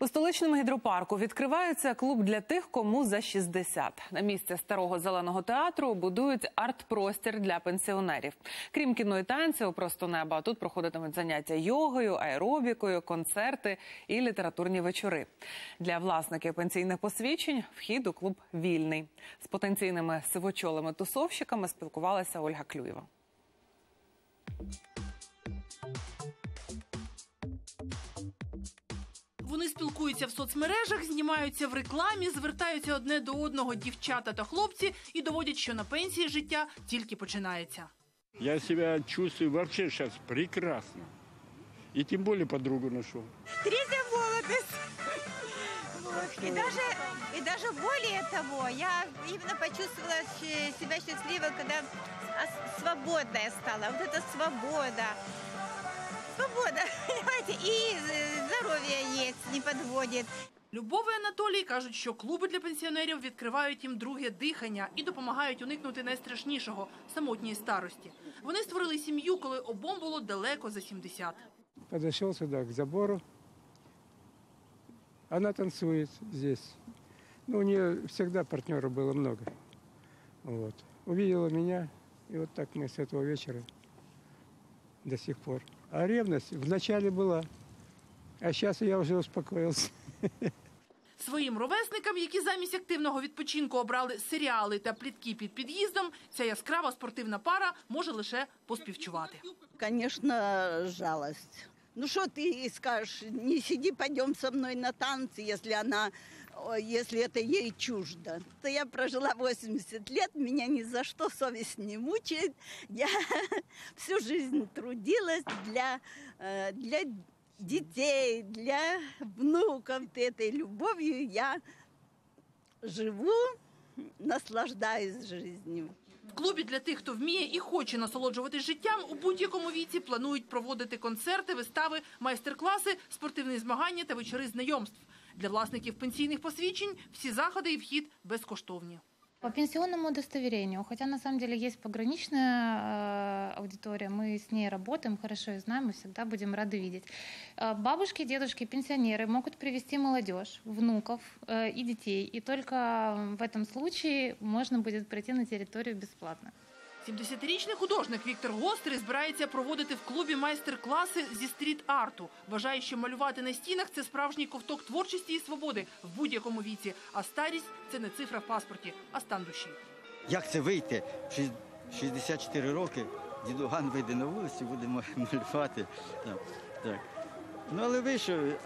У столичному гідропарку відкривається клуб для тих, кому за 60. На місці старого зеленого театру будують арт-простір для пенсіонерів. Крім кіно і танців, просто неба тут проходитимуть заняття йогою, аеробікою, концерти і літературні вечори. Для власників пенсійних посвідчень вхід у клуб вільний. З потенційними сивочолими тусовщиками спілкувалася Ольга Клюєва. Вони спілкуються в соцмережах, знімаються в рекламі, звертаються одне до одного дівчата та хлопці і доводять, що на пенсії життя тільки починається. Я себя чувствую вообще сейчас прекрасно. И тем более подругу нашел. Третья молодость. Вот. И даже, и даже более того, я именно почувствовала себя счастливой, когда свободная стала. Вот эта свобода Свобода, понимаете, и э, здоровье есть, не подводит. Любов і Анатолій кажуть, що клуби для пенсіонерів відкривають їм друге дихання і допомагають уникнути найстрашнішого самотньої старості. Вони створили сім'ю, коли обом було далеко за 70. подошел сюда к забору. Она танцует здесь. Ну, у нее всегда партнеров было много. Вот. Увидела меня, и вот так мы с этого вечера до сих пор. А ревность вначале была, а сейчас я уже успокоился. Своїм ровесникам, які замість активного відпочинку обрали серіали та плітки під під'їздом, ця яскрава спортивна пара може лише поспівчувати. Конечно, жалость. Ну что ты скажешь, не сиди, пойдем со мной на танцы, если она, о, если это ей чуждо. То я прожила 80 лет, меня ни за что совесть не мучает. Я всю жизнь трудилась для, э, для детей, для внуков. Этой любовью я живу, наслаждаюсь жизнью. В клубі для тих, хто вміє і хоче насолоджуватись життям, у будь-якому віці планують проводити концерти, вистави, майстер-класи, спортивні змагання та вечори знайомств. Для власників пенсійних посвідчень всі заходи і вхід безкоштовні. По пенсионному удостоверению, хотя на самом деле есть пограничная э, аудитория, мы с ней работаем, хорошо ее знаем, мы всегда будем рады видеть. Э, бабушки, дедушки, пенсионеры могут привести молодежь, внуков э, и детей, и только в этом случае можно будет пройти на территорию бесплатно. 70-річний художник Віктор Гострий збирається проводити в клубі майстер-класи зі стріт-арту. Вважає, що малювати на стінах це справжній ковток творчості і свободи в будь-якому віці. А старість це не цифра в паспорті, а стан душі. Як це вийти? В шість- 64 роки дідуган вийде на вулицю, будемо малювати. Ну, але вийшов, е,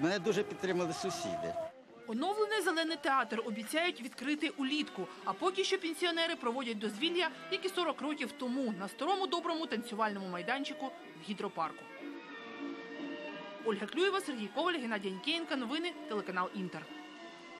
мене дуже підтримали сусіди. Оновлений зелений театр обіцяють відкрити улітку. А поки що пенсіонери проводять дозвілля, як і 40 років тому на старому доброму танцювальному майданчику в гідропарку. Ольга Клюєва, Сергій Коваль, Геннадій Анькєєнка. Новини телеканал Інтер.